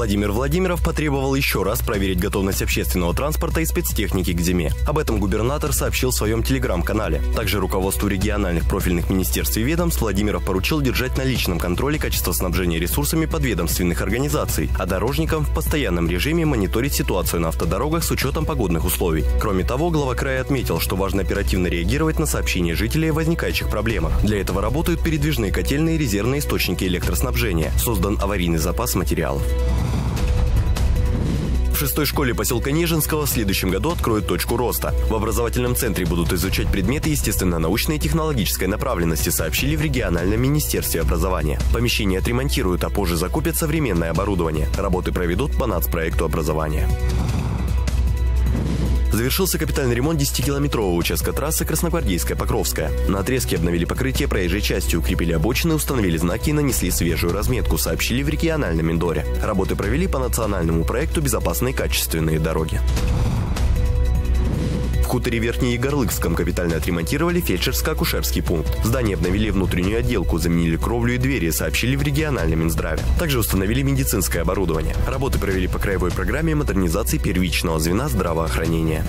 Владимир Владимиров потребовал еще раз проверить готовность общественного транспорта и спецтехники к зиме. Об этом губернатор сообщил в своем телеграм-канале. Также руководству региональных профильных министерств и ведомств Владимиров поручил держать на личном контроле качество снабжения ресурсами подведомственных организаций, а дорожникам в постоянном режиме мониторить ситуацию на автодорогах с учетом погодных условий. Кроме того, глава края отметил, что важно оперативно реагировать на сообщения жителей о возникающих проблемах. Для этого работают передвижные котельные и резервные источники электроснабжения. Создан аварийный запас материалов. Шестой школе поселка Нежинского в следующем году откроют точку роста. В образовательном центре будут изучать предметы естественно-научной и технологической направленности, сообщили в региональном министерстве образования. Помещение отремонтируют, а позже закупят современное оборудование. Работы проведут по нацпроекту образования. Завершился капитальный ремонт 10-километрового участка трассы Красногвардейская-Покровская. На отрезке обновили покрытие проезжей части, укрепили обочины, установили знаки и нанесли свежую разметку, сообщили в региональном Миндоре. Работы провели по национальному проекту «Безопасные качественные дороги» хуторе Верхний Егорлыкском капитально отремонтировали фельдшерско-акушерский пункт. Здание обновили внутреннюю отделку, заменили кровлю и двери, сообщили в региональном Минздраве. Также установили медицинское оборудование. Работы провели по краевой программе модернизации первичного звена здравоохранения.